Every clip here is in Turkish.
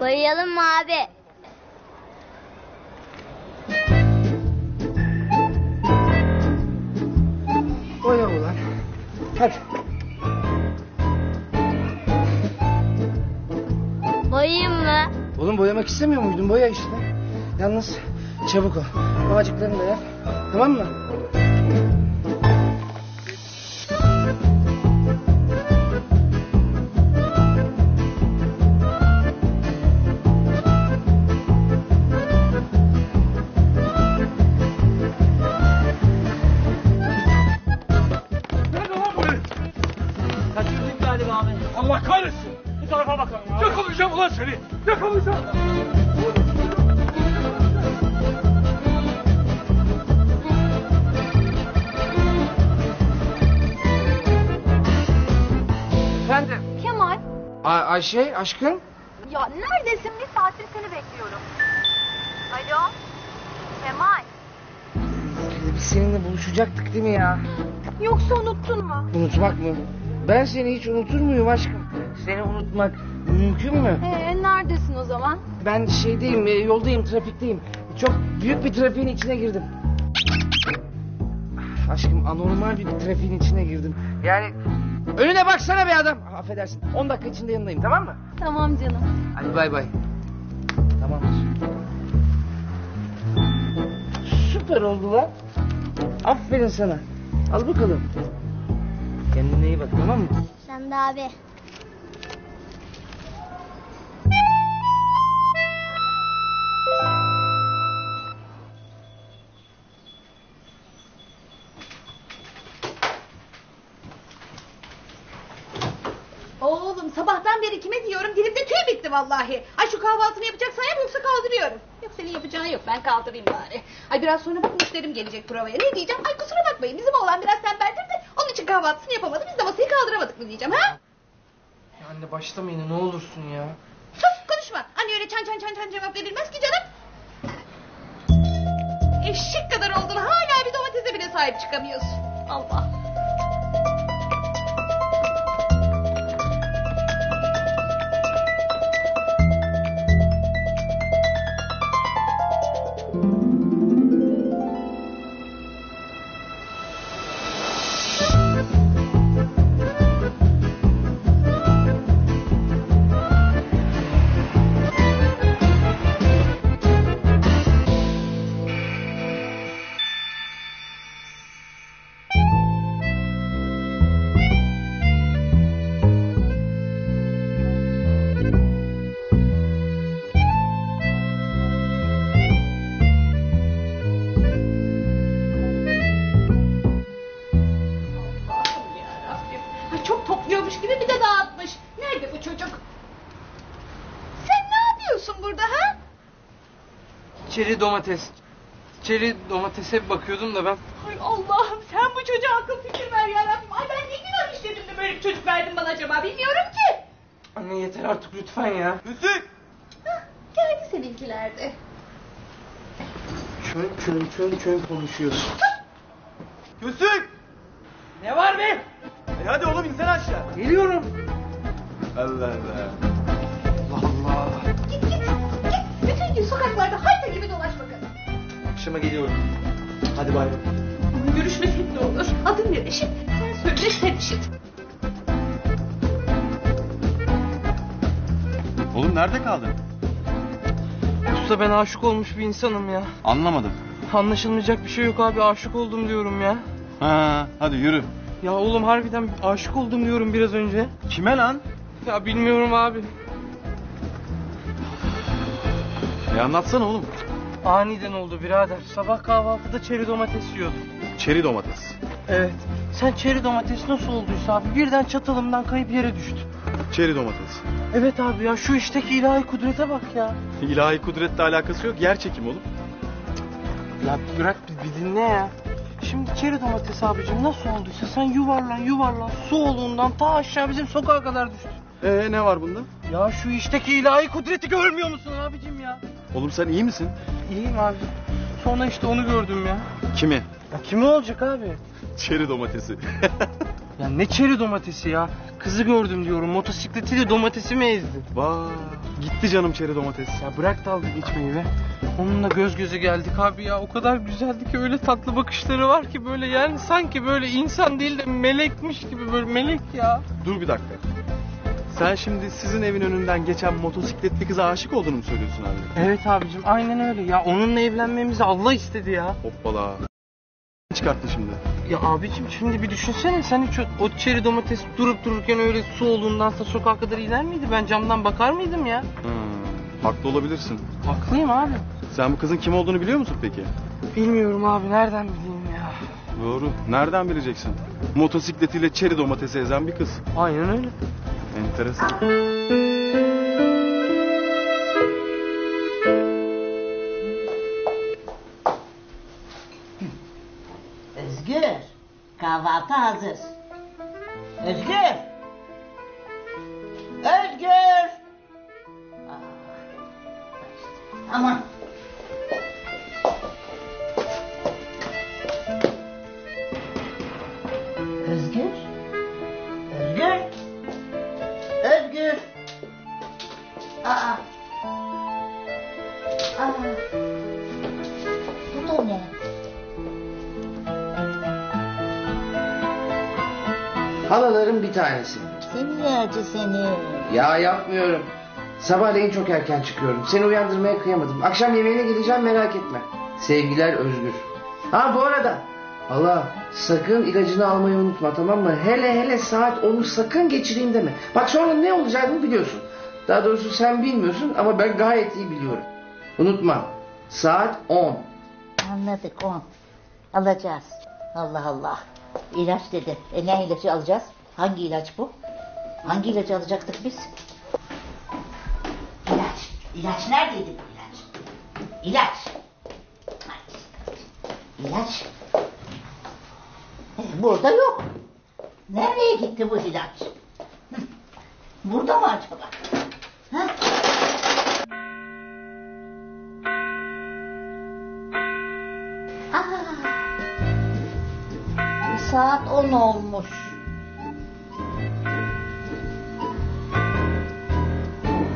Boyayalım mı abi? Boya ulan. Hadi. Boyayayım mı? Oğlum boyamak istemiyor muydun? Boya işte. Yalnız çabuk ol. Babacıklarını da yap. Tamam mı? Ayşe aşkım. Ya neredesin? Bir saattir seni bekliyorum. Alo. Kemal. Biz seninle buluşacaktık değil mi ya? Yoksa unuttun mu? Unutmak mı? Ben seni hiç unutur muyum aşkım? Seni unutmak mümkün mü? Ee, neredesin o zaman? Ben şeydeyim, e, yoldayım, trafikteyim. Çok büyük bir trafiğin içine girdim. Aşkım anormal bir trafiğin içine girdim. Yani önüne baksana be adam. Affedersin. 10 dakika içinde yanındayım tamam mı? Tamam canım. Hadi bay bay. Tamamdır. Süper oldu lan. Aferin sana. Al bakalım. Kendine iyi bak tamam mı? Sen de abi. Beri kime diyorum dilimde tüy bitti vallahi. Ay şu kahvaltını yapacaksan yap yoksa kaldırıyorum. Yok senin yapacağın yok ben kaldırayım bari. Ay biraz sonra bak müşterim gelecek provaya. Ne diyeceğim? Ay kusura bakmayın bizim oğlan biraz tembeldir de onun için kahvaltısını yapamadı. Biz de masayı kaldıramadık mı diyeceğim ha? Ya anne başlama yine ne olursun ya. Sus konuşma. Hani öyle çan çan çan çan cevap verilmez ki canım. Eşek kadar oldun hala bir domatese bile sahip çıkamıyorsun. Allah. Çeri domates. Çeri domatese bakıyordum da ben. Ay Allah'ım sen bu çocuğa akıl fikir ver yarabbim. Ay ben ne günah işledim de böyle bir çocuk verdin bana acaba bilmiyorum ki. Anne yeter artık lütfen ya. Hüsnü. Hah, geldi seninkiler de. Çön çön çön çön konuşuyorsun. Hüsnü. Ne var be? E hadi oğlum insene aşağı. Geliyorum. Allah. Allah Akşama geliyorum. Hadi bay bay. Görüşmesek ne olur? Adın ne Reşit? Sen söyle sen işit. Oğlum nerede kaldın? Usta ben aşık olmuş bir insanım ya. Anlamadım. Anlaşılmayacak bir şey yok abi aşık oldum diyorum ya. Ha, hadi yürü. Ya oğlum harbiden aşık oldum diyorum biraz önce. Kime lan? Ya bilmiyorum abi. E anlatsana oğlum. Aniden oldu birader. Sabah kahvaltıda çeri domates yiyordum. Çeri domates. Evet. Sen çeri domates nasıl olduysa abi birden çatalımdan kayıp yere düştü. Çeri domates. Evet abi ya şu işteki ilahi kudrete bak ya. İlahi kudretle alakası yok. Yer çekim oğlum. Ya bırak bir, bir dinle ya. Şimdi çeri domates abicim nasıl olduysa sen yuvarlan yuvarlan su olduğundan ta aşağı bizim sokağa kadar düştün. Ee ne var bunda? Ya şu işteki ilahi kudreti görmüyor musun abicim ya? Oğlum sen iyi misin? İyiyim abi. Sonra işte onu gördüm ya. Kimi? Ya kimi olacak abi? Çeri domatesi. Ya ne çeri domatesi ya? Kızı gördüm diyorum. Motosikletiyle domatesimi ezdi. Vay. Gitti canım çeri domates. Ya bırak dalga geçmeyi be. Onunla göz göze geldik abi ya. O kadar güzeldi ki öyle tatlı bakışları var ki böyle yani sanki böyle insan değil de melekmiş gibi böyle melek ya. Dur bir dakika. Sen şimdi sizin evin önünden geçen motosikletli kıza aşık olduğunu mu söylüyorsun abi? Evet abicim aynen öyle. Ya onunla evlenmemizi Allah istedi ya. Hoppala. Çıkarttı şimdi. Ya abicim şimdi bir düşünsene sen hiç o, o çeri domates durup dururken öyle su olduğundansa sokağa kadar iner miydi? Ben camdan bakar mıydım ya? Hmm, haklı olabilirsin. Haklıyım abi. Sen bu kızın kim olduğunu biliyor musun peki? Bilmiyorum abi nereden bileyim. Doğru. Nereden bileceksin? Motosikletiyle çeri domatesi ezen bir kız. Aynen öyle. Enteresan. Özgür, kahvaltı hazır. Özgür! Özgür! Aman. Aa. Aa. Bu da ne? Halaların bir tanesi. Seni acı seni. Ya yapmıyorum. Sabahleyin çok erken çıkıyorum. Seni uyandırmaya kıyamadım. Akşam yemeğine geleceğim merak etme. Sevgiler Özgür. Ha bu arada. Allah sakın ilacını almayı unutma tamam mı? Hele hele saat 10'u sakın geçireyim deme. Bak sonra ne olacağını biliyorsun. Daha doğrusu sen bilmiyorsun ama ben gayet iyi biliyorum. Unutma. Saat 10. Anladık on. Alacağız. Allah Allah. İlaç dedi. E ne ilacı alacağız? Hangi ilaç bu? Hangi ilacı alacaktık biz? İlaç. İlaç neredeydi bu ilaç? İlaç. İlaç. E, burada yok. Nereye gitti bu ilaç? Burada mı acaba? Ha? Aa, saat 10 olmuş.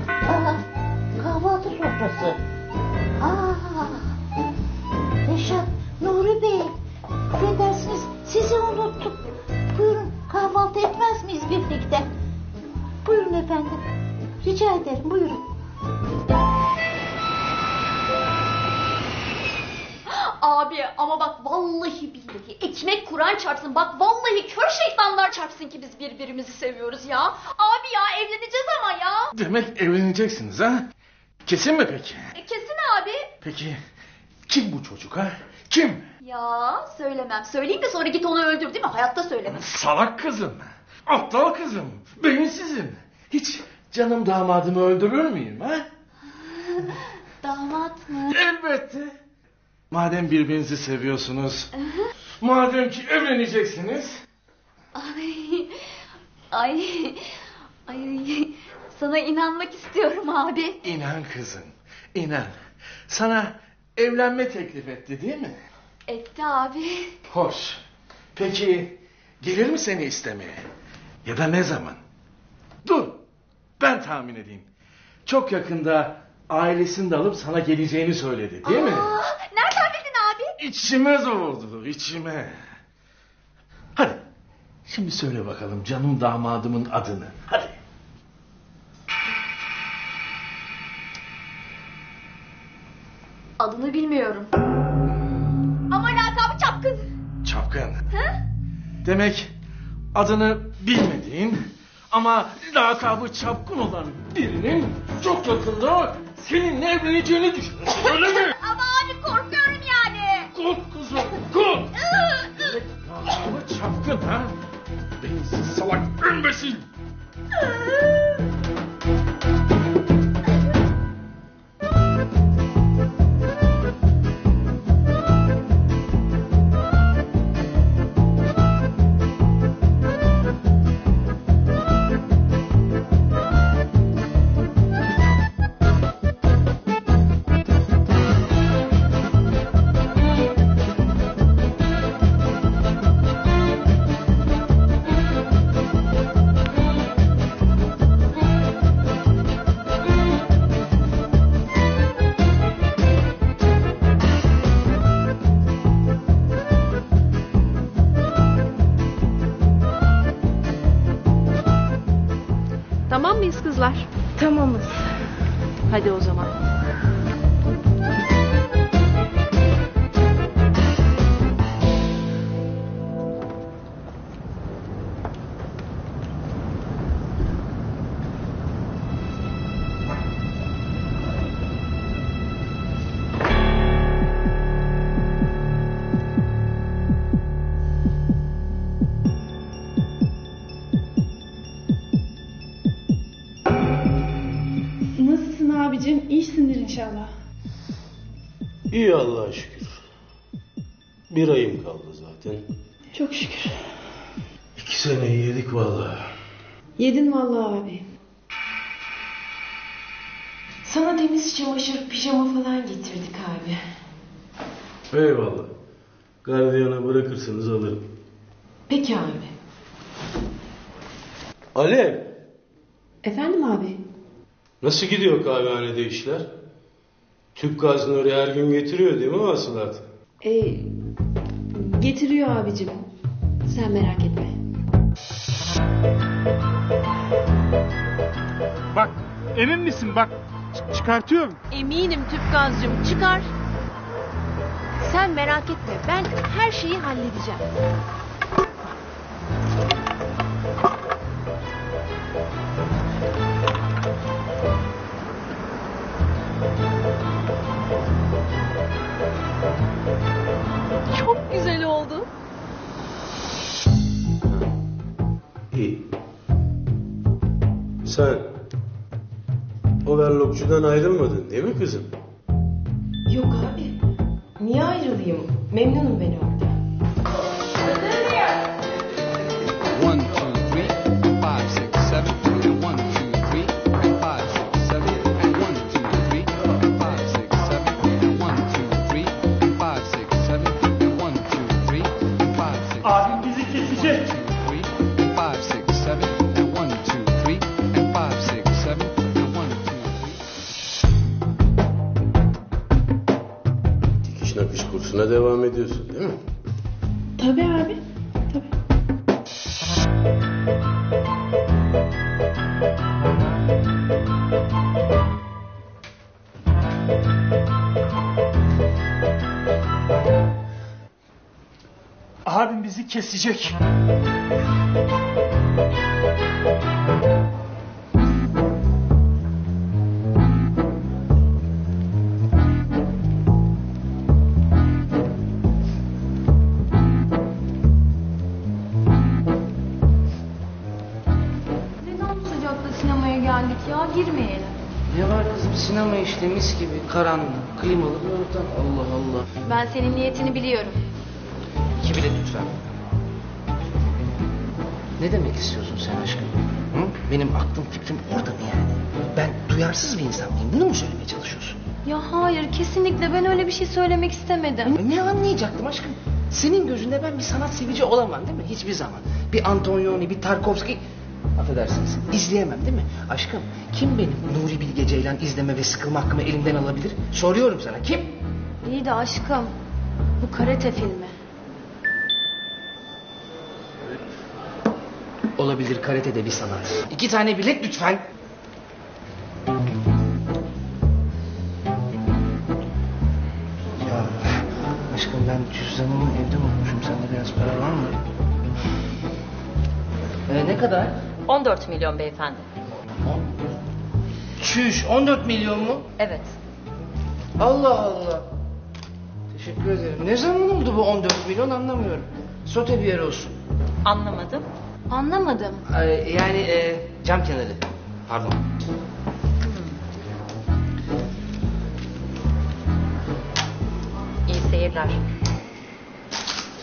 Aa, kahvaltı sofrası. Aa, Reşat, Nuri Bey. Affedersiniz, sizi unuttuk. Buyurun, kahvaltı etmez miyiz birlikte? Buyurun efendim. Rica ederim, buyurun. Abi ama bak vallahi billahi ekmek kuran çarpsın. Bak vallahi kör şeytanlar çarpsın ki biz birbirimizi seviyoruz ya. Abi ya evleneceğiz ama ya. Demek evleneceksiniz ha? Kesin mi peki? E, kesin abi. Peki kim bu çocuk ha? Kim? Ya söylemem. Söyleyeyim de sonra git onu öldür değil mi? Hayatta söylemem. Salak kızım. Aptal kızım. Beyinsizim. Hiç canım damadımı öldürür müyüm ha? Damat mı? Elbette. Madem birbirinizi seviyorsunuz. madem ki evleneceksiniz. Ay, ay, ay, sana inanmak istiyorum abi. İnan kızım. inan. Sana evlenme teklif etti değil mi? Etti abi. Hoş. Peki gelir mi seni istemeye? Ya da ne zaman? Dur. Ben tahmin edeyim. Çok yakında ailesini de alıp sana geleceğini söyledi değil mi? Aa, nereden bildin abi? İçime doğdu, içime. Hadi. Şimdi söyle bakalım canım damadımın adını. Hadi. Adını bilmiyorum. Ama lakabı çapkın. Çapkın. Hı? Demek adını bilmediğin ama lakabı çapkın olan birinin çok yakında seninle evleneceğini düşünüyorsun öyle mi? Ama abi korkuyorum yani. Kork kızım kork. Demek Ama çapkın ha? Beyinsiz salak ölmesin. İyi Allah'a şükür. Bir ayım kaldı zaten. Çok şükür. İki seneyi yedik vallahi. Yedin vallahi abi. Sana temiz çamaşır, pijama falan getirdik abi. Eyvallah. Gardiyana bırakırsanız alırım. Peki abi. Alev, Efendim abi? nasıl gidiyor kahvehanede işler? Tüp gazını oraya her gün getiriyor değil mi hasılat? Ee, getiriyor abicim. Sen merak etme. Bak emin misin bak ç- çıkartıyorum. Eminim Tüpgazcığım çıkar. Sen merak etme ben her şeyi halledeceğim. Sen overlockçudan ayrılmadın değil mi kızım? Yok abi. Niye ayrılayım? Memnunum ben orada. Kesecek. Neden bu sıcakta sinemaya geldik ya? Girmeyelim. Ne var kızım sinema işte mis gibi karanlık klimalı bir ortam Allah Allah. Ben senin niyetini biliyorum. İki bilet lütfen. Ne demek istiyorsun sen aşkım? Hı? Benim aklım fikrim orada mı yani? Ben duyarsız bir insan mıyım? Bunu mu söylemeye çalışıyorsun? Ya hayır kesinlikle ben öyle bir şey söylemek istemedim. Ne anlayacaktım aşkım? Senin gözünde ben bir sanat sevici olamam değil mi? Hiçbir zaman. Bir Antonioni, bir Tarkovski... Affedersiniz. izleyemem değil mi? Aşkım kim benim Nuri Bilge Ceylan izleme ve sıkılma hakkımı elimden alabilir? Soruyorum sana kim? İyi de aşkım bu karate filmi. Olabilir karatede bir sanat. İki tane bilet lütfen. Ya aşkım ben cüzdanımı evde unutmuşum. Sende biraz para var mı? Ee, ne kadar? 14 milyon beyefendi. Çüş 14 milyon mu? Evet. Allah Allah. Teşekkür ederim. Ne zaman oldu bu 14 milyon anlamıyorum. Sote bir yer olsun. Anlamadım. Anlamadım. Ee, yani e, cam kenarı. Pardon. İyi seyirler.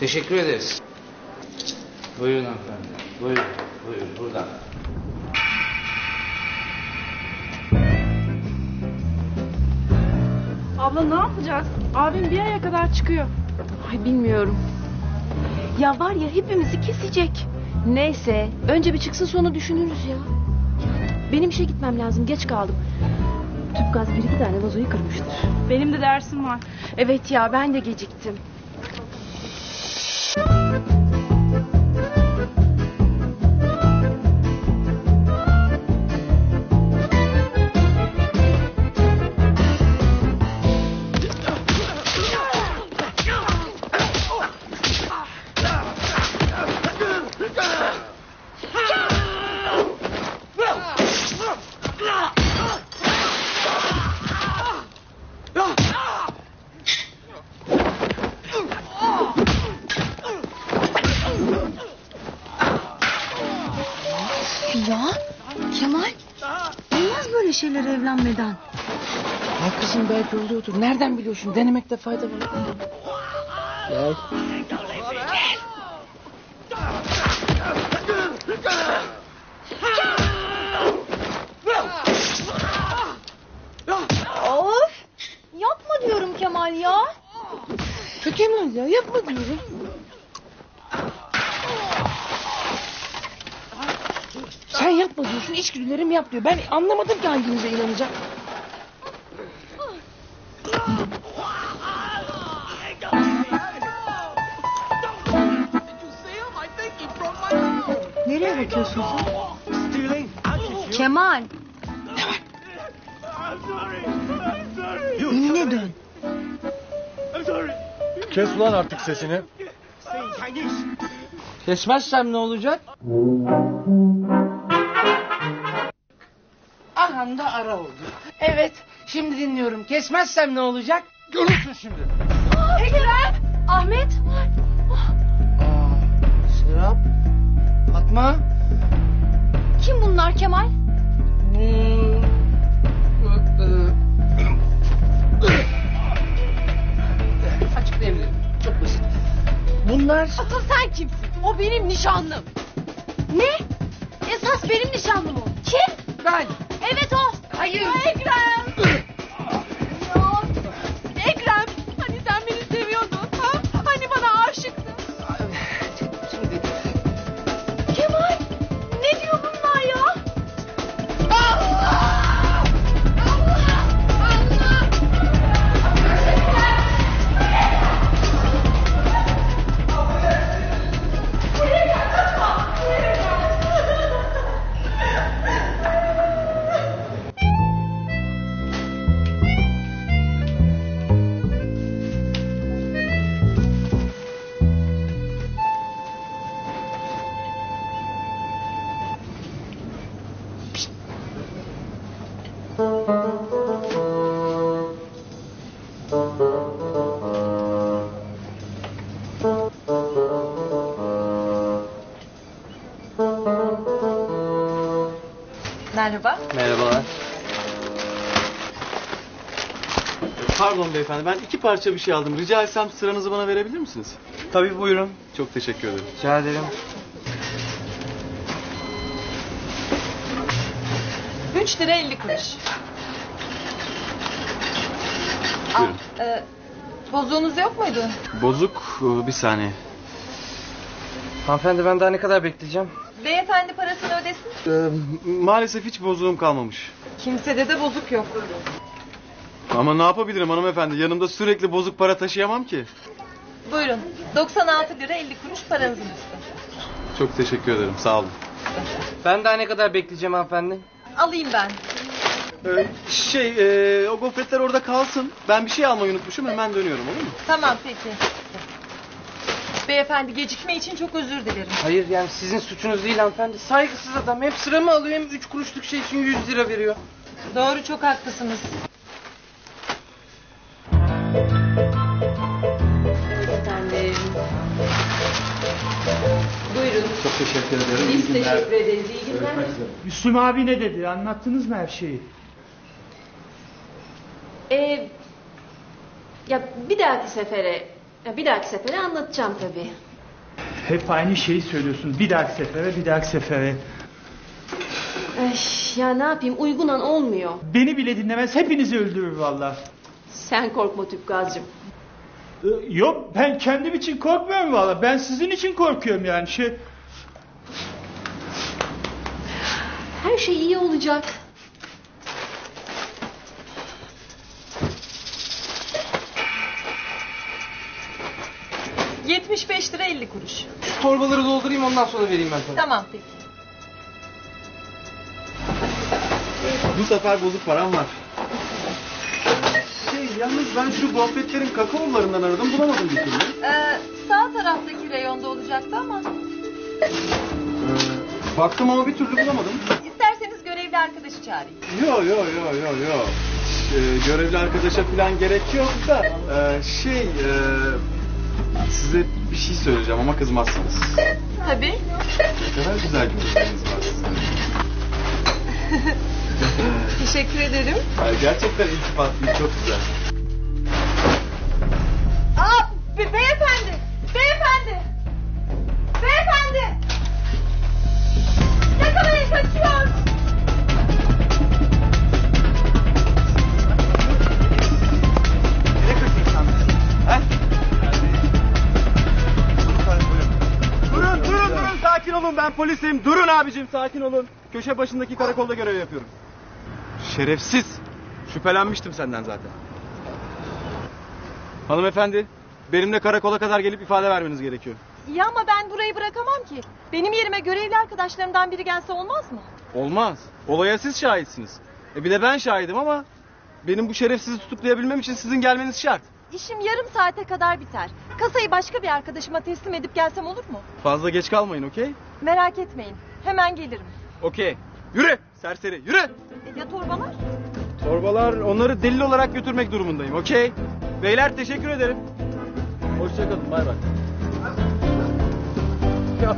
Teşekkür ederiz. Buyurun hanımefendi. Buyurun. Buyurun buradan. Abla ne yapacağız? Abim bir aya kadar çıkıyor. Ay bilmiyorum. Ya var ya hepimizi kesecek. Neyse önce bir çıksın sonra düşünürüz ya. Benim işe gitmem lazım geç kaldım. Tüp gaz bir iki tane vazoyu kırmıştır. Benim de dersim var. Evet ya ben de geciktim. Belki oluyordur. Nereden biliyorsun? Denemekte fayda var. Gel. Of! Yapma diyorum Kemal ya. Ya Kemal ya yapma diyorum. Sen yapma diyorsun, içgüdülerim yap diyor. Ben anlamadım ki hanginize inanacağım. Kemal. Önüne dön. Kes ulan artık sesini. Kesmezsem ne olacak? Ahanda ara oldu. Evet, şimdi dinliyorum. Kesmezsem ne olacak? Görürsün şimdi. Ekrem! Ahmet! Serap, Fatma. Kim bunlar Kemal? Açıklayabilirim. Çok basit. Bunlar... Asıl sen kimsin? O benim nişanlım. Ne? Esas benim nişanlım o. Kim? Ben. Evet o. Hayır. Ekrem! Beyefendi ben iki parça bir şey aldım. Rica etsem sıranızı bana verebilir misiniz? Tabii buyurun. Çok teşekkür ederim. Rica ederim. Üç lira elli kuruş. Buyurun. Ee, bozuğunuz yok muydu? Bozuk e, bir saniye. Hanımefendi ben daha ne kadar bekleyeceğim? Beyefendi parasını ödesin. Ee, maalesef hiç bozuğum kalmamış. Kimsede de bozuk yok. Ama ne yapabilirim hanımefendi? Yanımda sürekli bozuk para taşıyamam ki. Buyurun. 96 lira 50 kuruş paranızın üstü. Çok teşekkür ederim. Sağ olun. Ben daha ne kadar bekleyeceğim hanımefendi? Alayım ben. Ee, şey, e, o gofretler orada kalsın. Ben bir şey almayı unutmuşum. Hemen dönüyorum olur mu? Tamam peki. Beyefendi gecikme için çok özür dilerim. Hayır yani sizin suçunuz değil hanımefendi. Saygısız adam. Hem sıramı alıyor hem üç kuruşluk şey için 100 lira veriyor. Doğru çok haklısınız. Çok teşekkür ederim. Biz İyi günler. teşekkür ederiz. İyi günler. Görüşmek üzere. Müslüm abi ne dedi? Anlattınız mı her şeyi? Ee, ya bir dahaki sefere, ya bir dahaki sefere anlatacağım tabii. Hep aynı şeyi söylüyorsun. Bir dahaki sefere, bir dahaki sefere. Ay, ya ne yapayım uygunan olmuyor. Beni bile dinlemez, hepinizi öldürür valla. Sen korkma Tüpgazcığım. Ee, Yok, ben kendim için korkmuyorum valla. Ben sizin için korkuyorum yani. Şey, Her şey iyi olacak. Ee, 75 lira 50 kuruş. Şu torbaları doldurayım ondan sonra vereyim ben sana. Tamam peki. Bu sefer bozuk param var. Şey yalnız ben şu gofretlerin kakaolarından aradım bulamadım bir türlü. Ee, sağ taraftaki reyonda olacaktı ama Ee, baktım ama bir türlü bulamadım. Görevli arkadaşı çağırayım. Yo yo yo yo yo. Ee, görevli arkadaşa falan gerek yok da ee, şey ee, size bir şey söyleyeceğim ama kızmazsınız. Tabii. Ne kadar güzel gözleriniz var sizin. Teşekkür ederim. Ay, gerçekten iltifatlıyım çok güzel. Aa, be- beyefendi! Beyefendi! Beyefendi! Yakalayın kaçıyor! Ben polisim. Durun abicim sakin olun. Köşe başındaki karakolda görev yapıyorum. Şerefsiz. Şüphelenmiştim senden zaten. Hanımefendi benimle karakola kadar gelip ifade vermeniz gerekiyor. Ya ama ben burayı bırakamam ki. Benim yerime görevli arkadaşlarımdan biri gelse olmaz mı? Olmaz. Olaya siz şahitsiniz. E bir de ben şahidim ama benim bu şerefsizi tutuklayabilmem için sizin gelmeniz şart. İşim yarım saate kadar biter. Kasayı başka bir arkadaşıma teslim edip gelsem olur mu? Fazla geç kalmayın okey? Merak etmeyin. Hemen gelirim. Okey. Yürü serseri yürü. E, Ya torbalar? Torbalar onları delil olarak götürmek durumundayım okey? Beyler teşekkür ederim. Hoşçakalın bay bay. Ya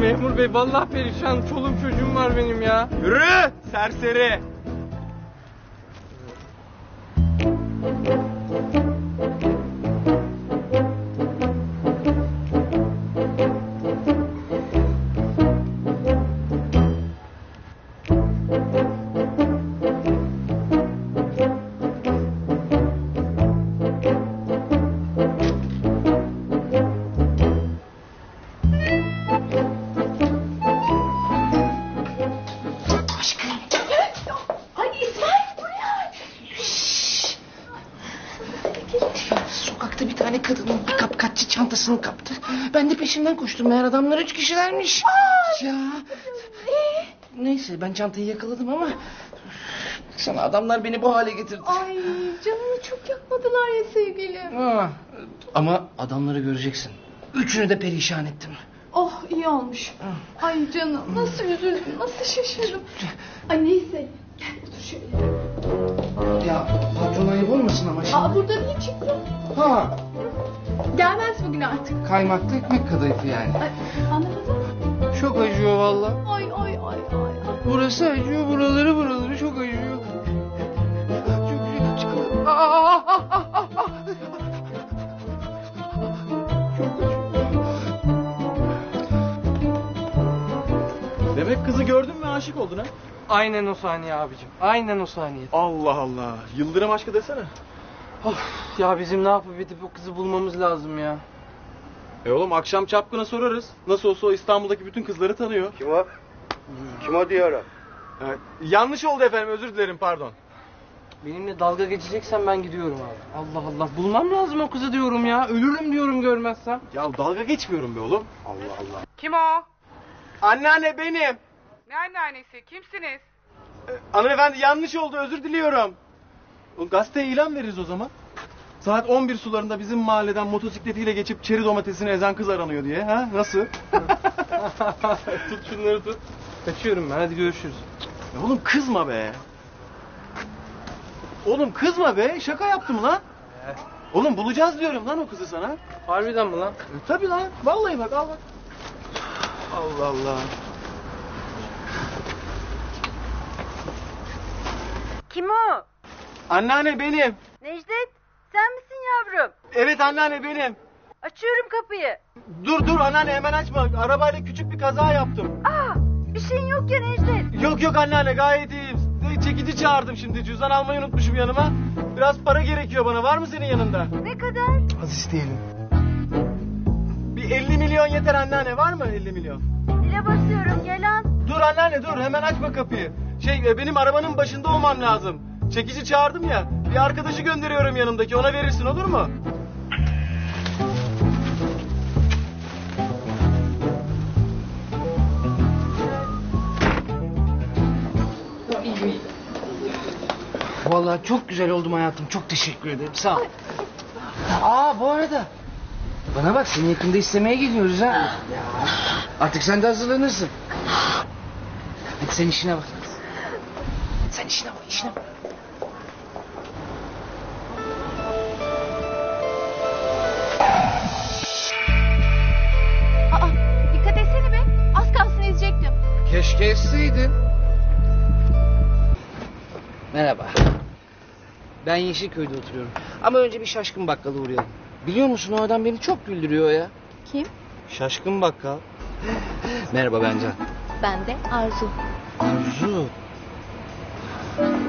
memur bey vallahi perişan. Çoluğum çocuğum var benim ya. Yürü serseri. Peşinden koştum. Meğer adamlar üç kişilermiş. Ya. Neyse ben çantayı yakaladım ama... Sana adamlar beni bu hale getirdi. Ay canını çok yakmadılar ya sevgilim. Ha, Ama adamları göreceksin. Üçünü de perişan ettim. Oh iyi olmuş. Ay canım nasıl üzüldüm nasıl şaşırdım. Ay neyse gel otur şöyle. Ya patron ayıp olmasın ama şimdi. Aa burada niye çıktı? Ha, Gelmez bugün artık. kaymaklı ekmek kadayıfı yani. Ay, anlamadım. Çok acıyor valla. Ay ay ay ay. ay. Burası acıyor, buraları buraları çok acıyor. Çok güzel çıkıyor. Aa, aa, aa, aa, aa. Çok acıyor. Demek kızı gördün mü aşık oldun ha? Aynen o saniye abicim. Aynen o saniye. Allah Allah. Yıldırım aşkı desene. Of, ya bizim ne yapıp edip o kızı bulmamız lazım ya. E oğlum akşam çapkına sorarız. Nasıl olsa o İstanbul'daki bütün kızları tanıyor. Kim o? Kim o diyorum. Evet, yanlış oldu efendim özür dilerim pardon. Benimle dalga geçeceksen ben gidiyorum abi. Allah Allah bulmam lazım o kızı diyorum ya. Ölürüm diyorum görmezsem. Ya dalga geçmiyorum be oğlum. Allah Allah. Kim o? Anneanne benim. Ne anneannesi? Kimsiniz? Hanımefendi yanlış oldu özür diliyorum. Oğlum, gazeteye ilan veririz o zaman. Saat 11 sularında bizim mahalleden motosikletiyle geçip çeri domatesini ezen kız aranıyor diye. Ha? Nasıl? tut şunları tut. Kaçıyorum ben hadi görüşürüz. Ya oğlum kızma be. Oğlum kızma be. Şaka yaptım lan. Oğlum bulacağız diyorum lan o kızı sana. Harbiden mi lan? E, tabii lan. Vallahi bak al bak. Allah Allah. Kim o? Anneanne benim. Necdet sen misin yavrum? Evet anneanne benim. Açıyorum kapıyı. Dur dur anneanne hemen açma. Arabayla küçük bir kaza yaptım. Aa bir şeyin yok ya Necdet. Yok yok anneanne gayet iyiyim. Çekici çağırdım şimdi. Cüzdan almayı unutmuşum yanıma. Biraz para gerekiyor bana. Var mı senin yanında? Ne kadar? Az isteyelim. Bir 50 milyon yeter anneanne. Var mı 50 milyon? Dile basıyorum gel al. Dur anneanne dur. Hemen açma kapıyı. Şey e, benim arabanın başında olmam lazım. Çekici çağırdım ya. Bir arkadaşı gönderiyorum yanımdaki. Ona verirsin olur mu? Vallahi çok güzel oldum hayatım. Çok teşekkür ederim. Sağ ol. Aa bu arada. Bana bak seni yakında istemeye geliyoruz ha. Artık sen de hazırlanırsın. Hadi sen işine bak. Sen işine bak işine bak. Keşke etseydin. Merhaba. Ben Yeşilköy'de oturuyorum. Ama önce bir şaşkın bakkala uğrayalım. Biliyor musun o adam beni çok güldürüyor ya. Kim? Şaşkın bakkal. Merhaba ben Can. Ben de Arzu. Arzu.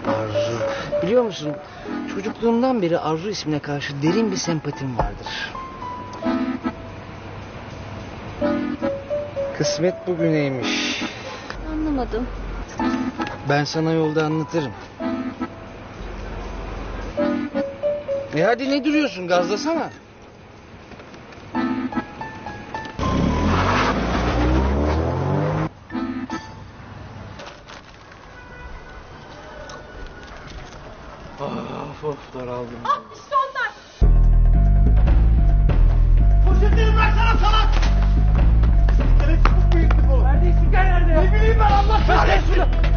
Arzu. Biliyor musun çocukluğumdan beri Arzu ismine karşı derin bir sempatim vardır. Kısmet bugüneymiş. Anlamadım. Ben sana yolda anlatırım. E hadi ne duruyorsun gazlasana. Of of daraldım. Ah işte bileyim ben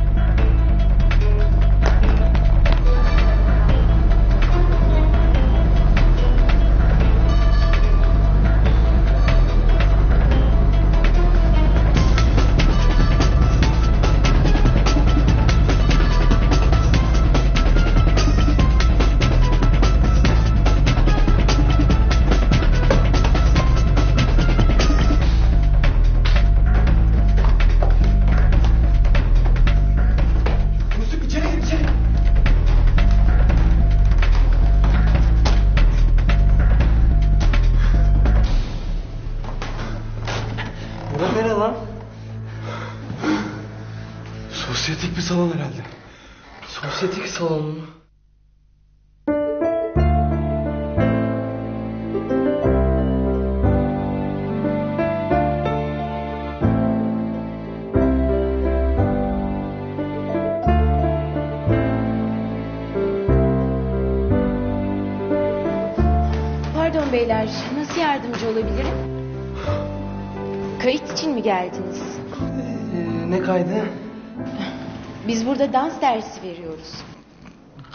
Dans dersi veriyoruz.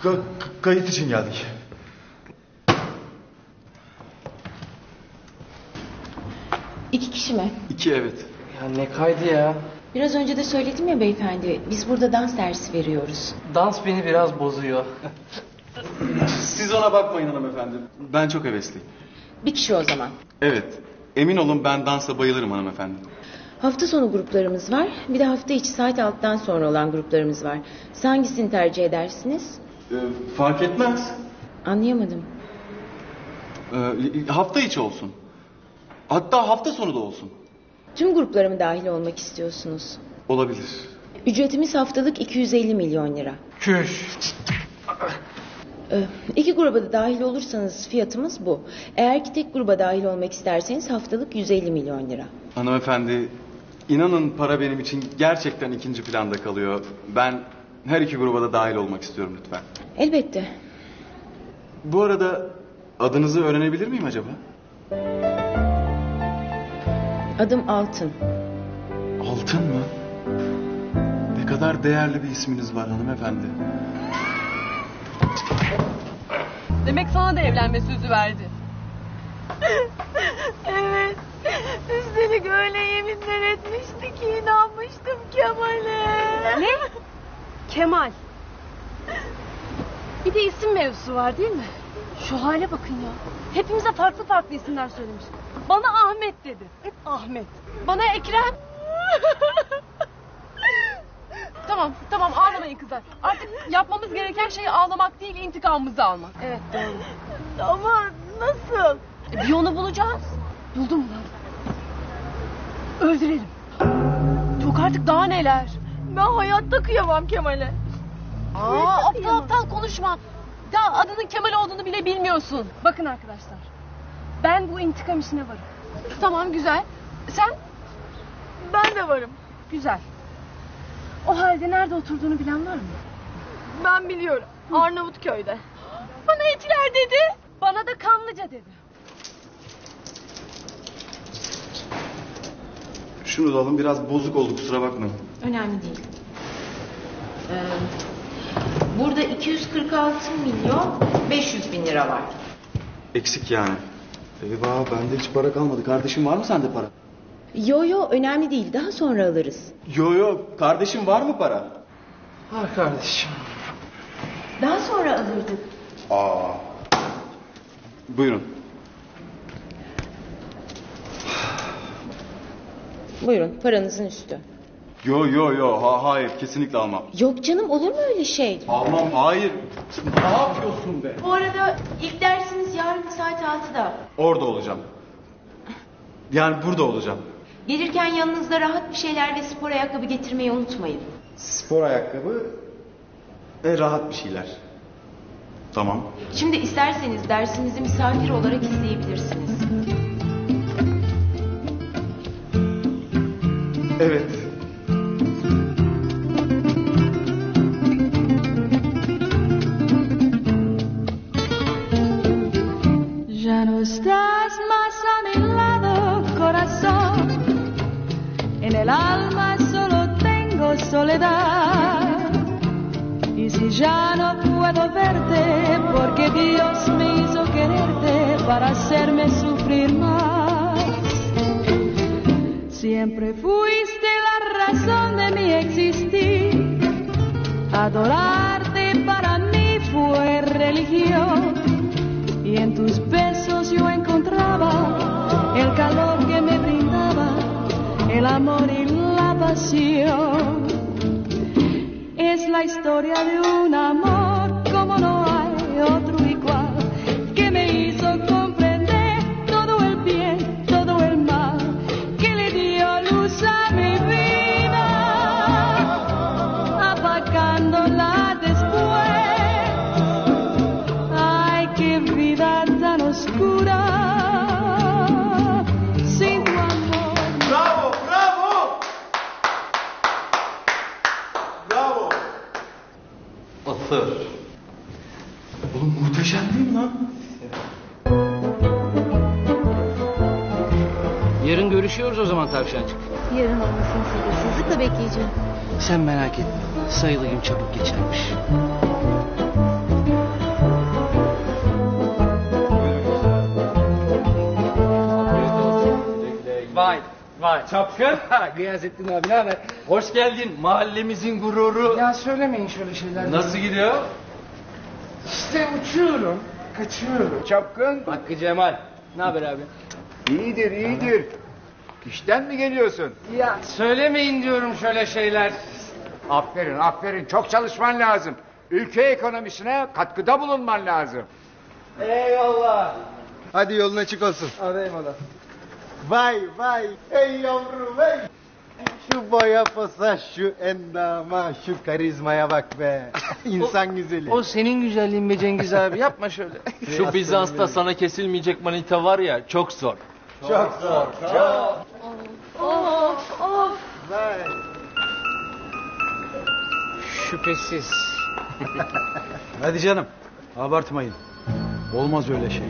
Ka- kayıt için geldik. İki kişi mi? İki evet. Ya ne kaydı ya? Biraz önce de söyledim ya beyefendi, biz burada dans dersi veriyoruz. Dans beni biraz bozuyor. Siz ona bakmayın hanımefendi. Ben çok hevesliyim. Bir kişi o zaman. Evet. Emin olun ben dansa bayılırım hanımefendi. Hafta sonu gruplarımız var, bir de hafta içi saat alttan sonra olan gruplarımız var. Siz hangisini tercih edersiniz? Ee, fark etmez. Anlayamadım. Ee, hafta içi olsun. Hatta hafta sonu da olsun. Tüm gruplara mı dahil olmak istiyorsunuz? Olabilir. Ücretimiz haftalık 250 milyon lira. Küş. Ee, İki gruba da dahil olursanız fiyatımız bu. Eğer ki tek gruba dahil olmak isterseniz haftalık 150 milyon lira. Hanımefendi inanın para benim için gerçekten ikinci planda kalıyor. Ben her iki gruba da dahil olmak istiyorum lütfen. Elbette. Bu arada adınızı öğrenebilir miyim acaba? Adım Altın. Altın mı? Ne kadar değerli bir isminiz var hanımefendi. Demek sana da evlenme sözü verdi. Evet. Üstelik öyle yeminler etmişti ki inanmıştım Kemal'e. Ne? Kemal. Bir de isim mevzusu var değil mi? Şu hale bakın ya. Hepimize farklı farklı isimler söylemiş. Bana Ahmet dedi. Ahmet. Bana Ekrem. tamam tamam ağlamayın kızlar. Artık yapmamız gereken şey ağlamak değil intikamımızı almak. Evet doğru. Ama nasıl? E, bir yolu bulacağız. Buldum lan. Öldürelim. Yok artık daha neler. Ben hayatta kıyamam Kemal'e. Aa aptal aptal konuşma. Ya adının Kemal olduğunu bile bilmiyorsun. Bakın arkadaşlar. Ben bu intikam işine varım. Tamam güzel. Sen? Ben de varım. Güzel. O halde nerede oturduğunu bilen var mı? Ben biliyorum. Arnavutköy'de. Bana etiler dedi. Bana da kanlıca dedi. Şunu da alın biraz bozuk oldu kusura bakmayın. Önemli değil. Ee, burada 246 milyon 500 bin lira var. Eksik yani. Eyvah bende hiç para kalmadı. Kardeşim var mı sende para? Yo yo önemli değil. Daha sonra alırız. Yo yo kardeşim var mı para? Var kardeşim. Daha sonra alırdık. Aa. Buyurun. Buyurun paranızın üstü. Yo yo yo ha, hayır kesinlikle almam. Yok canım olur mu öyle şey? Almam hayır. Ne yapıyorsun be? Bu arada ilk dersiniz yarın saat 6'da. Orada olacağım. Yani burada olacağım. Gelirken yanınızda rahat bir şeyler ve spor ayakkabı getirmeyi unutmayın. Spor ayakkabı ve rahat bir şeyler. Tamam. Şimdi isterseniz dersinizi misafir olarak izleyebilirsiniz. Ya no estás más a mi lado, corazón. En el alma solo tengo soledad. Y si ya no puedo verte, porque Dios me hizo quererte para hacerme sufrir más. Siempre fuiste la razón de mi existir. Adorarte para mí fue religión. Y en tus besos yo encontraba el calor que me brindaba, el amor y la pasión. Es la historia de un amor Yarın görüşüyoruz o zaman tavşancık. Yarın olmasını sabırsızlıkla bekleyeceğim. Sen merak etme. Sayılı gün çabuk geçermiş. Vay vay. Çapkın. Gıyasettin abi ne haber? Hoş geldin mahallemizin gururu. Ya söylemeyin şöyle şeyler. Nasıl gidiyor? İşte uçuyorum, kaçıyorum. Çapkın. Hakkı Cemal. Ne haber abi? İyidir iyidir. İşten mi geliyorsun? Ya söylemeyin diyorum şöyle şeyler. Aferin aferin çok çalışman lazım. Ülke ekonomisine katkıda bulunman lazım. Eyvallah. Hadi yolun açık olsun. Hadi eyvallah. Vay vay ey yavrum ey. Şu boya posa şu endama şu karizmaya bak be. İnsan güzeli. O senin güzelliğin be Cengiz abi yapma şöyle. Şu Bizans'ta sana kesilmeyecek manita var ya çok zor. Çok zor. Çok. Of of. Vay. Şüphesiz. Hadi canım abartmayın. Olmaz öyle şey.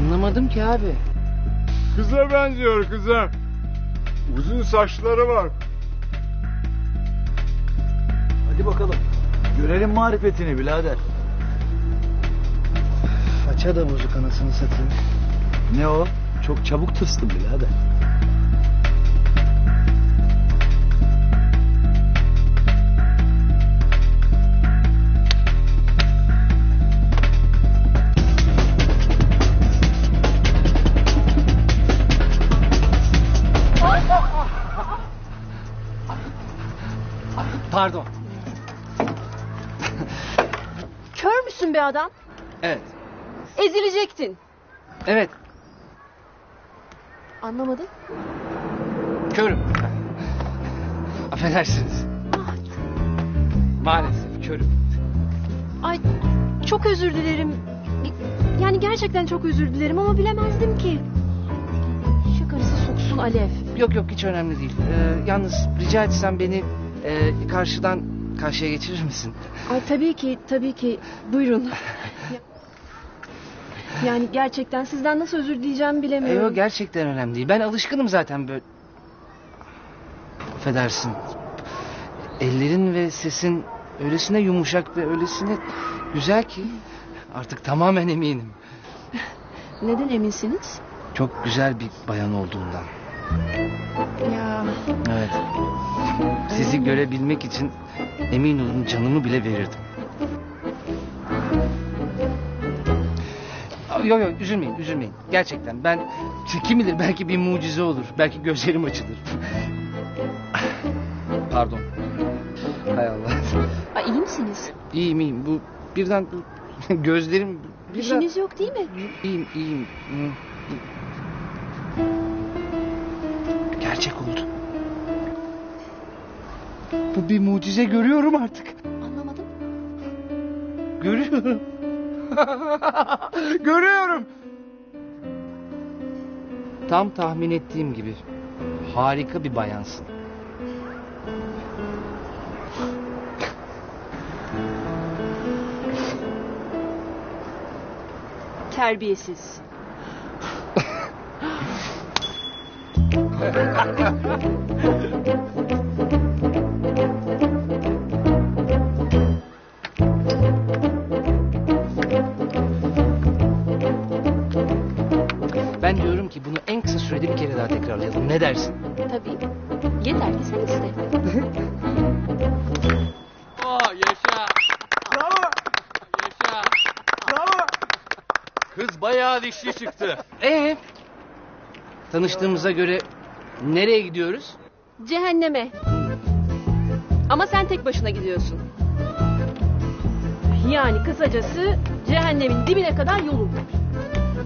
Anlamadım ki abi. Kıza benziyor kıza. Uzun saçları var. Hadi bakalım. Görelim marifetini birader. Faça da bozuk anasını satayım. Ne o? Çok çabuk tırstın birader. Pardon. Kör müsün be adam? Evet. Ezilecektin. Evet. Anlamadım. Körüm. Affedersiniz. Maalesef körüm. Ay çok özür dilerim. Yani gerçekten çok özür dilerim ama bilemezdim ki. Şakarısı soksun Alev. Yok yok hiç önemli değil. Ee, yalnız rica etsem beni e, karşıdan karşıya geçirir misin? Ay tabii ki tabii ki. Buyurun. Ya- Yani gerçekten sizden nasıl özür dileyeceğimi bilemiyorum. Yok gerçekten önemli değil. Ben alışkınım zaten böyle. Affedersin. Ellerin ve sesin öylesine yumuşak ve öylesine güzel ki artık tamamen eminim. Neden eminsiniz? Çok güzel bir bayan olduğundan. Ya Evet. Sizi görebilmek için emin olun canımı bile verirdim. Yok yok üzülmeyin üzülmeyin. Gerçekten ben kim bilir belki bir mucize olur. Belki gözlerim açılır. Pardon. Hay Allah. Ay, iyi misiniz? İyiyim iyiyim. Bu birden bu gözlerim Bir birden... şeyiniz yok değil mi? İyiyim iyiyim. Gerçek oldu. Bu bir mucize görüyorum artık. Anlamadım. Görüyorum. görüyorum. Tam tahmin ettiğim gibi. Harika bir bayansın. Terbiyesiz. tanıştığımıza göre nereye gidiyoruz? Cehenneme. Ama sen tek başına gidiyorsun. Yani kısacası cehennemin dibine kadar yolun var.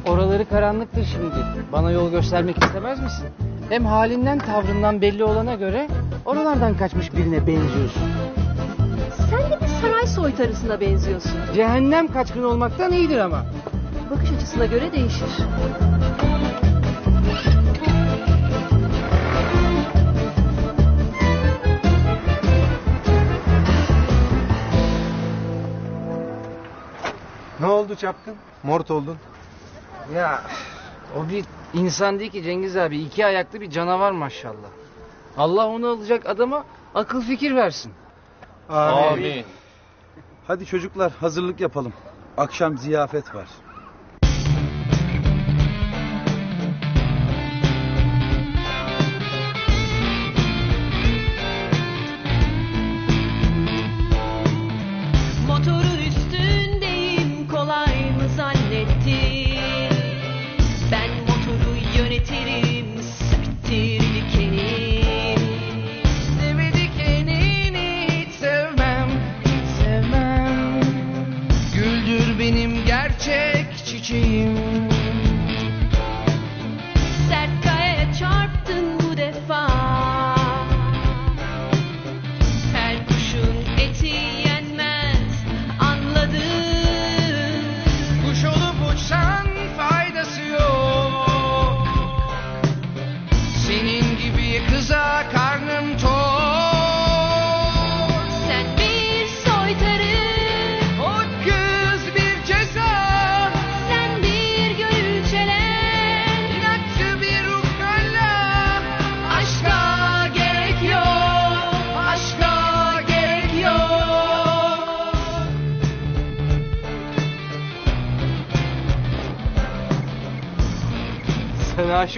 Oraları karanlıktır şimdi. Bana yol göstermek istemez misin? Hem halinden tavrından belli olana göre oralardan kaçmış birine benziyorsun. Sen de bir saray soytarısına benziyorsun. Cehennem kaçkın olmaktan iyidir ama. Bakış açısına göre değişir. Ne oldu çapkın? Mort oldun. Ya o bir insan değil ki Cengiz abi. iki ayaklı bir canavar maşallah. Allah onu alacak adama akıl fikir versin. Amin. Hadi çocuklar hazırlık yapalım. Akşam ziyafet var.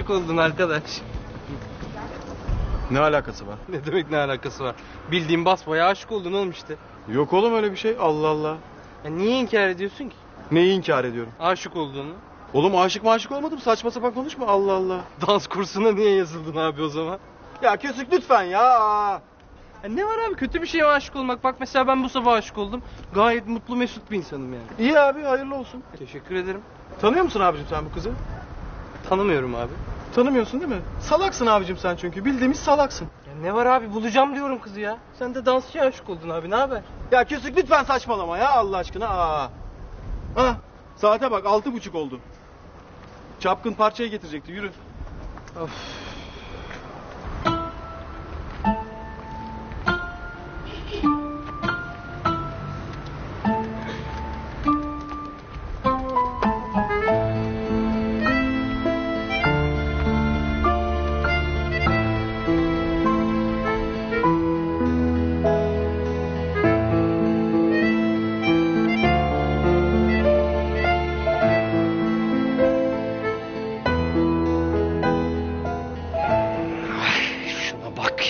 Aşık oldun arkadaş. Ne alakası var? Ne demek ne alakası var? Bildiğin basbaya aşık oldun oğlum işte. Yok oğlum öyle bir şey. Allah Allah. Ya niye inkar ediyorsun ki? Neyi inkar ediyorum? Aşık olduğunu. Oğlum aşık maşık olmadım. Saçma sapan konuşma. Allah Allah. Dans kursuna niye yazıldın abi o zaman? Ya Kösük lütfen ya. Ya ne var abi kötü bir şeye aşık olmak? Bak mesela ben bu sabah aşık oldum. Gayet mutlu mesut bir insanım yani. İyi abi hayırlı olsun. Teşekkür ederim. Tanıyor musun abicim sen bu kızı? Tanımıyorum abi. Tanımıyorsun değil mi? Salaksın abicim sen çünkü. Bildiğimiz salaksın. Ya ne var abi bulacağım diyorum kızı ya. Sen de dansçıya aşık oldun abi ne haber? Ya Kösük lütfen saçmalama ya Allah aşkına. Aa. Ah, saate bak altı buçuk oldu. Çapkın parçayı getirecekti yürü. Of.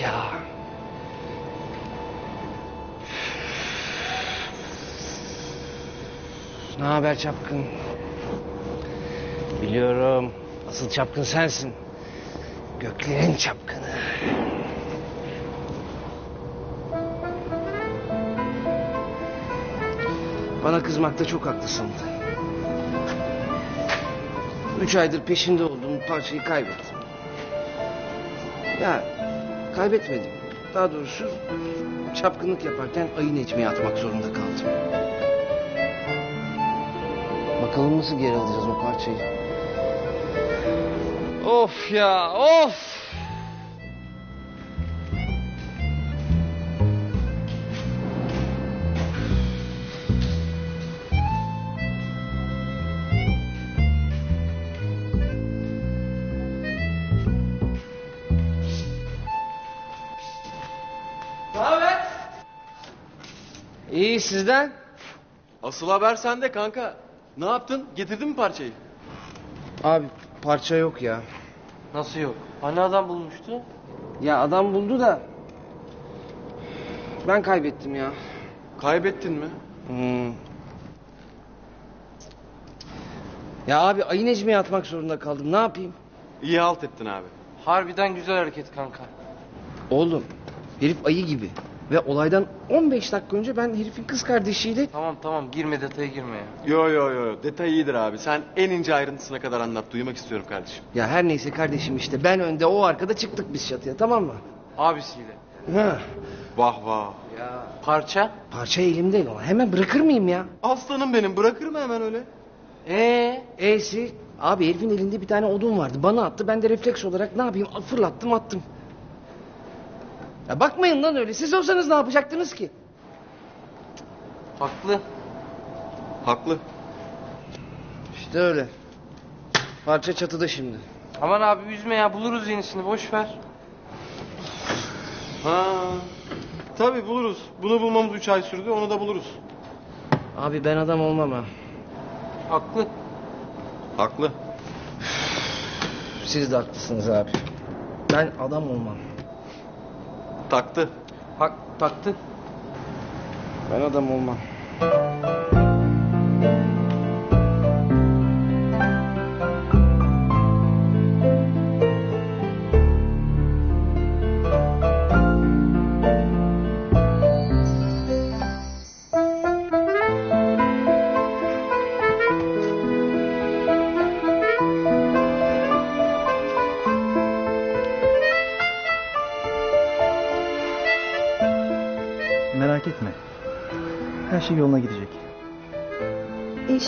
Ya. Ne haber çapkın? Biliyorum. Asıl çapkın sensin. Göklerin çapkını. Bana kızmakta çok haklısın. Üç aydır peşinde olduğum parçayı kaybettim. Ya kaybetmedim. Daha doğrusu çapkınlık yaparken ayı necmiye atmak zorunda kaldım. Bakalım nasıl geri alacağız o parçayı. Of ya of. Sizden? Asıl haber sende kanka. Ne yaptın? Getirdin mi parçayı? Abi parça yok ya. Nasıl yok? Hani adam bulmuştu? Ya adam buldu da ben kaybettim ya. Kaybettin mi? Hmm. Ya abi ayı necmiye atmak zorunda kaldım. Ne yapayım? İyi halt ettin abi. Harbiden güzel hareket kanka. Oğlum herif ayı gibi. Ve olaydan 15 dakika önce ben herifin kız kardeşiyle... Tamam tamam girme detaya girme ya. Yo yo yo detay iyidir abi. Sen en ince ayrıntısına kadar anlat. Duymak istiyorum kardeşim. Ya her neyse kardeşim işte ben önde o arkada çıktık biz çatıya tamam mı? Abisiyle. Ha. Vah vah. Ya. Parça? Parça elimde ama hemen bırakır mıyım ya? Aslanım benim bırakır mı hemen öyle? Ee? E'si? Abi herifin elinde bir tane odun vardı. Bana attı. Ben de refleks olarak ne yapayım? Fırlattım attım. Ya bakmayın lan öyle. Siz olsanız ne yapacaktınız ki? Haklı. Haklı. İşte öyle. Parça çatıda şimdi. Aman abi üzme ya buluruz yenisini boş ver. Ha. Tabii buluruz. Bunu bulmamız üç ay sürdü. Onu da buluruz. Abi ben adam olmam ha. Haklı. Haklı. Siz de haklısınız abi. Ben adam olmam. Taktı. Hak taktı. Ben adam olmam.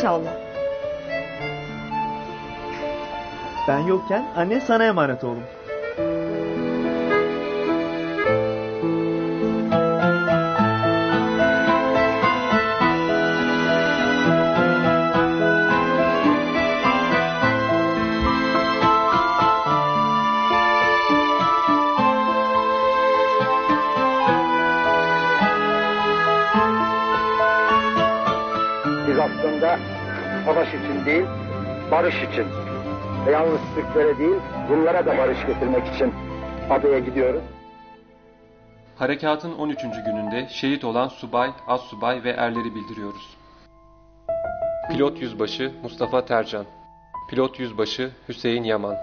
İnşallah. Ben yokken anne sana emanet oğlum. Barış için Ve yalnız Türklere değil, Rumlara da barış getirmek için adaya gidiyoruz. Harekatın 13. gününde şehit olan subay, assubay ve erleri bildiriyoruz. Pilot Yüzbaşı Mustafa Tercan Pilot Yüzbaşı Hüseyin Yaman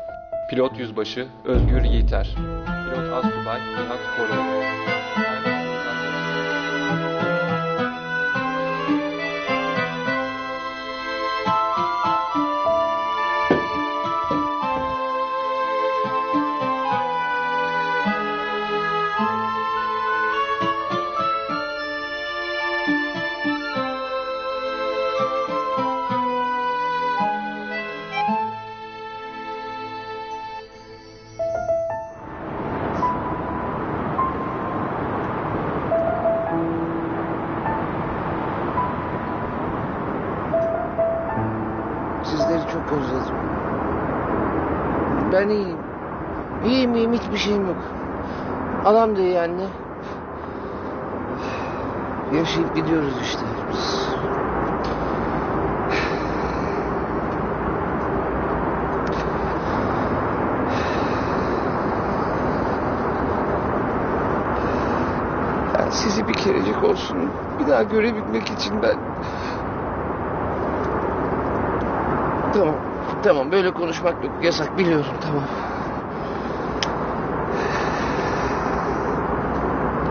Pilot Yüzbaşı Özgür Yiğiter Pilot Assubay Nihat Koroğlu Yaşayıp gidiyoruz işte biz. Ben sizi bir kerecik olsun bir daha görebilmek için ben... Tamam, tamam böyle konuşmak yok. Yasak biliyorum tamam.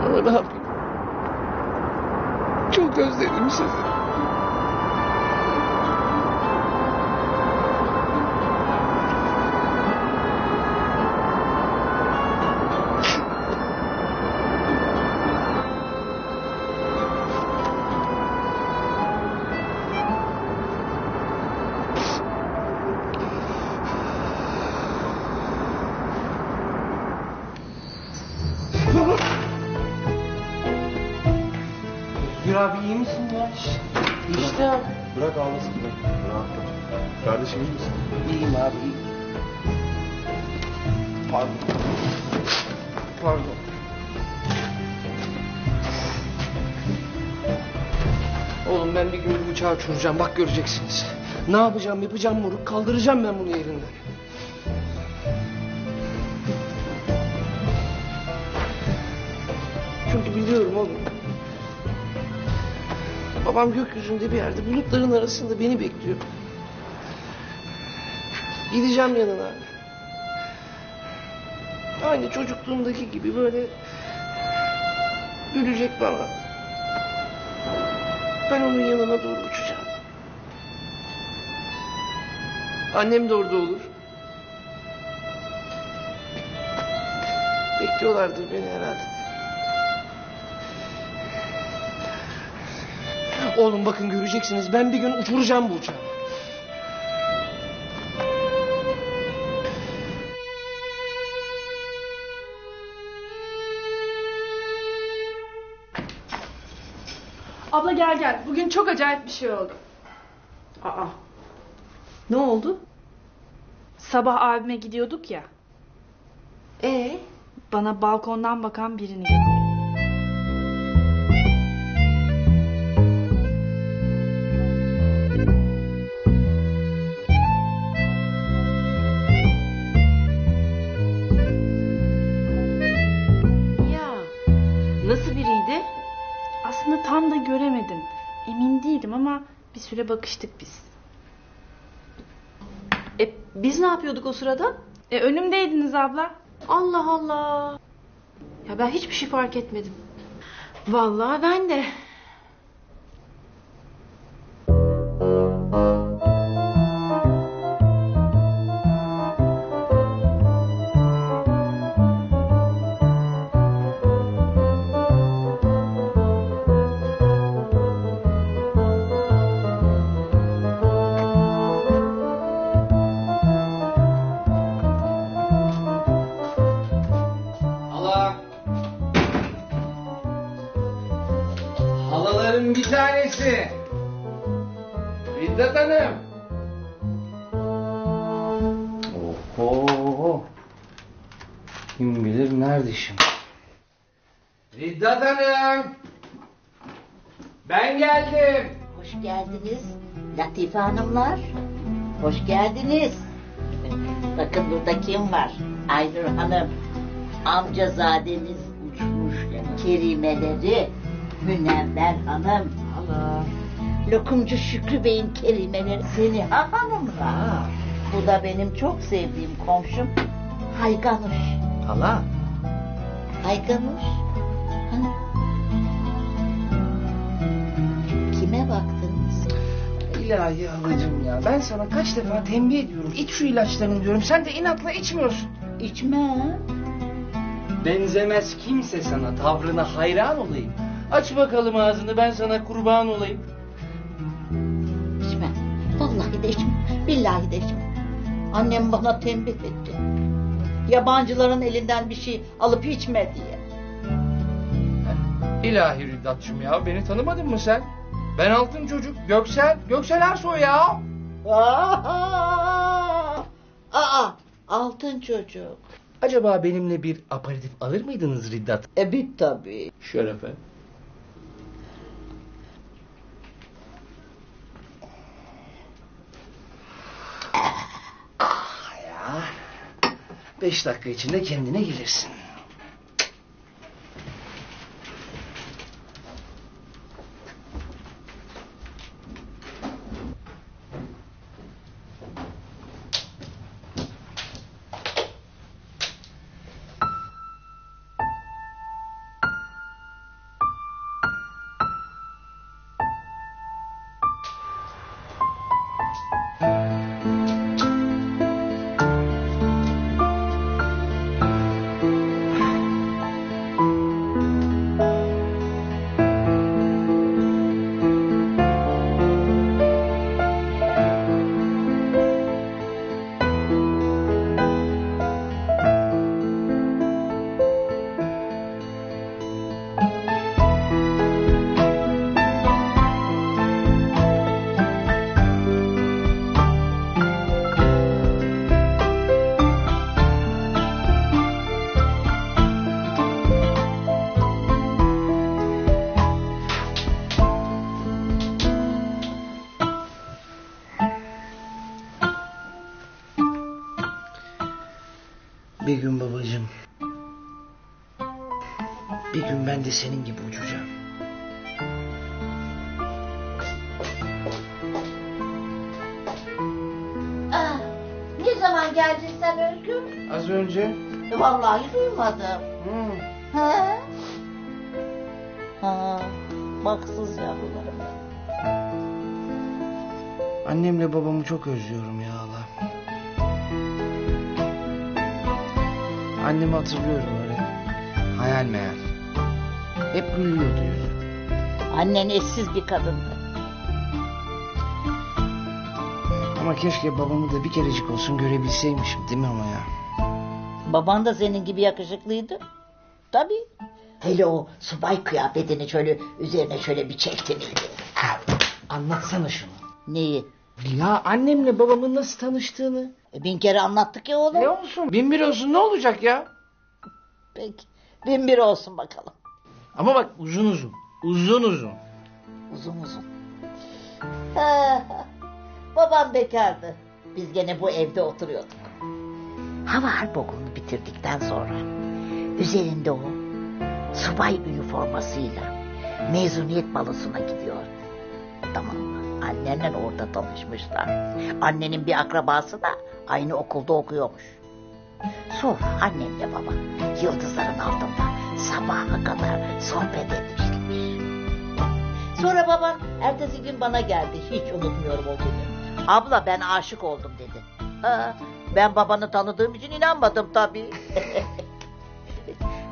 Ama ne yapayım? Çok özledim uçağı uçuracağım bak göreceksiniz. Ne yapacağım yapacağım moruk kaldıracağım ben bunu yerinden. Çünkü biliyorum oğlum. Babam gökyüzünde bir yerde bulutların arasında beni bekliyor. Gideceğim yanına. Aynı çocukluğumdaki gibi böyle gülecek bana. Ben onun yanına doğru uçacağım. Annem de orada olur. Bekliyorlardır beni herhalde. Oğlum bakın göreceksiniz ben bir gün uçuracağım bu uçağı. Abla gel gel. Bugün çok acayip bir şey oldu. Aa. Ne oldu? Sabah abime gidiyorduk ya. Ee? Bana balkondan bakan birini gördüm. Ama bir süre bakıştık biz. E biz ne yapıyorduk o sırada? E önümdeydiniz abla. Allah Allah. Ya ben hiçbir şey fark etmedim. Vallahi ben de. Hanım. Ben geldim. Hoş geldiniz Latife Hanımlar. Hoş geldiniz. Bakın burada kim var? Aynur Hanım. Amcazadeniz uçmuş kerimeleri. Münevver Hanım. Allah. Lokumcu Şükrü Bey'in kerimeleri. Seniha Hanım'la. Bu da benim çok sevdiğim komşum. Hayganuş. Hala. Hayganuş. Ha? Kime baktınız? İlahi halacığım ya. Ben sana kaç defa tembih ediyorum. İç şu ilaçlarını diyorum. Sen de inatla içmiyorsun. İçme. Benzemez kimse sana. Tavrına hayran olayım. Aç bakalım ağzını ben sana kurban olayım. İçme. Vallahi de içme. Billahi de içme. Annem bana tembih etti. Yabancıların elinden bir şey alıp içme diye. İlahi Rıddatçım ya. Beni tanımadın mı sen? Ben altın çocuk. Göksel. Göksel Ersoy ya. Aa, aa, altın çocuk. Acaba benimle bir aperatif alır mıydınız Riddat? E bit tabii. Şerefe. Ah ya. Beş dakika içinde kendine gelirsin. Vallahi duymadım. Ha? Ha, baksız yavrularım. Annemle babamı çok özlüyorum ya Allah. Annemi hatırlıyorum öyle. Hayal meyal. Hep gülüyordu yüzü. Annen eşsiz bir kadındı. Ama keşke babamı da bir kerecik olsun görebilseymişim değil mi ama ya? Baban da senin gibi yakışıklıydı. Tabii. Hele o subay kıyafetini şöyle üzerine şöyle bir çekti miydi? Anlatsana şunu. Neyi? Ya annemle babamın nasıl tanıştığını. E, bin kere anlattık ya oğlum. Ne olsun? Bin bir olsun ne olacak ya? Peki. Bin bir olsun bakalım. Ama bak uzun uzun. Uzun uzun. Uzun uzun. Babam bekardı. Biz gene bu evde oturuyorduk. Hava harp okulunu bitirdikten sonra üzerinde o subay üniformasıyla mezuniyet balosuna gidiyor. Tamam mı? Annenle orada tanışmışlar. Annenin bir akrabası da aynı okulda okuyormuş. Sonra annemle baba yıldızların altında sabaha kadar sohbet etmişler. Sonra babam ertesi gün bana geldi. Hiç unutmuyorum o günü. Abla ben aşık oldum dedi. Ha, ben babanı tanıdığım için inanmadım tabii.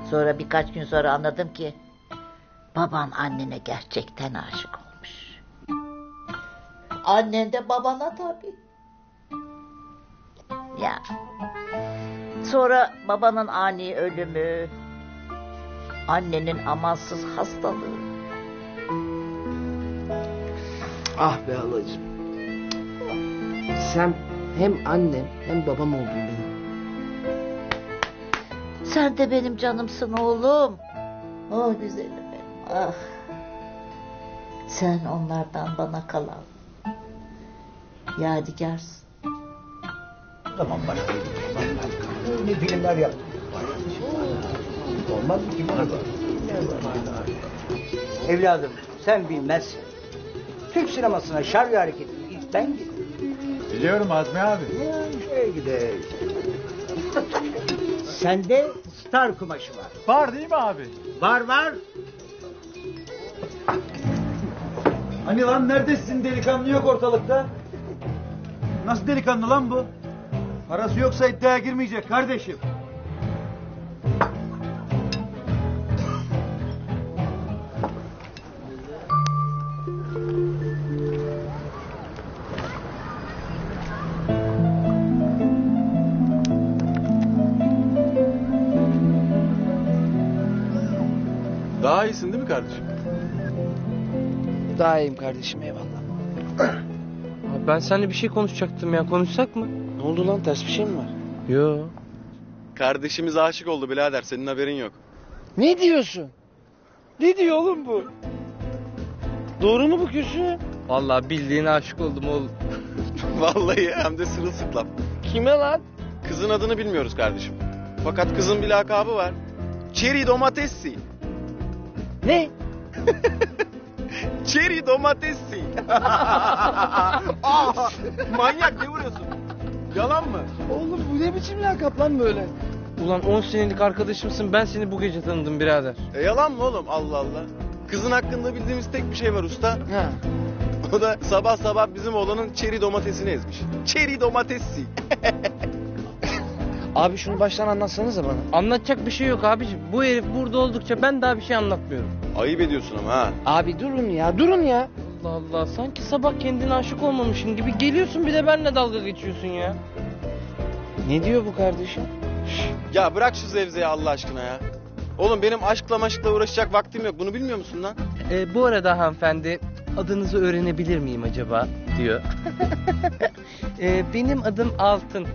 sonra birkaç gün sonra anladım ki baban annene gerçekten aşık olmuş. Annen de babana tabii. Ya. Sonra babanın ani ölümü, annenin amansız hastalığı. Ah be halacığım. Sen hem annem hem babam oldun benim. Sen de benim canımsın oğlum. Oh güzelim benim. Ah. Sen onlardan bana kalan. Yadigarsın. zaman başka Ne filmler yaptım. Olmaz mı ki bana Evladım sen bilmezsin. Türk sinemasına şarj hareketini ilk ben gittim. Biliyorum Azmi abi. Ya şöyle gidelim. Sende star kumaşı var. Var değil mi abi? Var var. Hani lan neredesin delikanlı yok ortalıkta? Nasıl delikanlı lan bu? Parası yoksa iddiaya girmeyecek kardeşim. Daha iyiyim kardeşim eyvallah. Abi ben seninle bir şey konuşacaktım ya. Konuşsak mı? Ne oldu lan ters bir şey mi var? Yo. Kardeşimiz aşık oldu birader senin haberin yok. Ne diyorsun? Ne diyor oğlum bu? Doğru mu bu küsü? Vallahi bildiğin aşık oldum oğlum. Vallahi hem de sırılsıklam. Kime lan? Kızın adını bilmiyoruz kardeşim. Fakat kızın bir lakabı var. Cherry domatessi. Ne? Cherry domatessi. Aa, manyak ne vuruyorsun? Yalan mı? Oğlum bu ne biçim lakap lan böyle? Ulan 10 senelik arkadaşımsın ben seni bu gece tanıdım birader. E yalan mı oğlum? Allah Allah. Kızın hakkında bildiğimiz tek bir şey var usta. Ha. O da sabah sabah bizim oğlanın çeri domatesini ezmiş. Çeri domatessi. Abi şunu baştan anlatsanıza bana. Anlatacak bir şey yok abiciğim. Bu herif burada oldukça ben daha bir şey anlatmıyorum. Ayıp ediyorsun ama ha. Abi durun ya durun ya. Allah Allah sanki sabah kendine aşık olmamışsın gibi geliyorsun bir de benimle dalga geçiyorsun ya. Ne diyor bu kardeşim? Ya bırak şu zevzeyi Allah aşkına ya. Oğlum benim aşkla maşkla uğraşacak vaktim yok. Bunu bilmiyor musun lan? Ee, bu arada hanımefendi adınızı öğrenebilir miyim acaba diyor. Ee, benim adım Altın.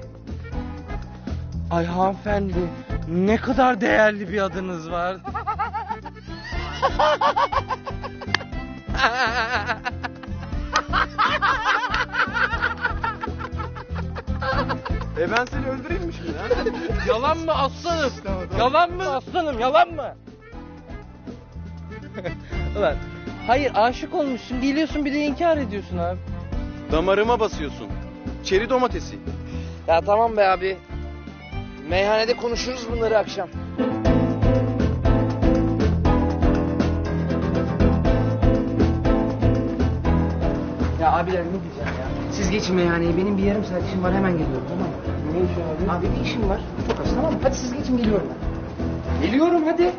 Ay hanımefendi ne kadar değerli bir adınız var. E ben seni öldüreyim mi şimdi ha? Yalan mı aslanım? Yalan mı aslanım? Yalan mı? Ulan hayır aşık olmuşsun geliyorsun bir de inkar ediyorsun abi. Damarıma basıyorsun. Çeri domatesi. Ya tamam be abi. Meyhanede konuşuruz bunları akşam. Abiler ne diyeceğim ya? Siz geçin meyhaneye. Benim bir yarım saat işim var. Hemen geliyorum tamam mı? Ne işi abi? Abi bir işim var. Çok az tamam mı? Hadi siz geçin geliyorum ben. Geliyorum hadi.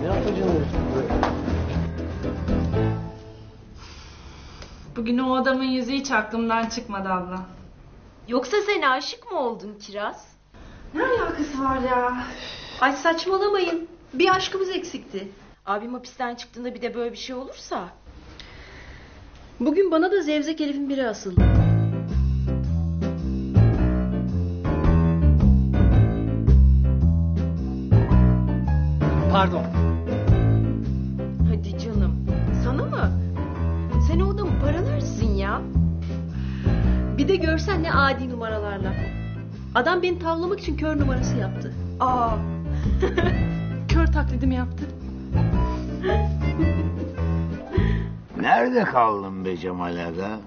Ne yapacaksın Bugün o adamın yüzü hiç aklımdan çıkmadı abla. Yoksa sen aşık mı oldun Kiraz? Ne alakası var ya? Ay saçmalamayın. Bir aşkımız eksikti. Abim hapisten çıktığında bir de böyle bir şey olursa. Bugün bana da zevzek herifin biri asıldı. Pardon. Hadi canım. Sana mı? Sen o adamı paralarsın ya. Bir de görsen ne adi numaralarla. Adam beni tavlamak için kör numarası yaptı. Aa. Kör taklidimi yaptı. Nerede kaldın be Cemal Aga?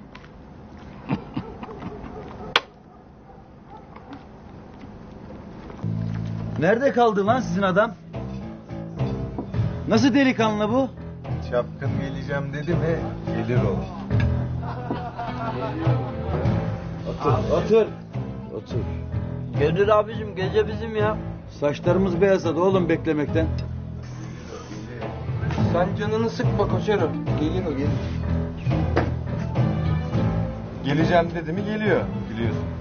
Nerede kaldı lan sizin adam? Nasıl delikanlı bu? Çapkın geleceğim dedi mi gelir o. Otur, otur. Otur. Gönül abicim gece bizim ya. Saçlarımız beyazladı oğlum beklemekten. Sen canını sıkma Koçero. Gelir o gelir. Geleceğim dedi mi geliyor biliyorsun.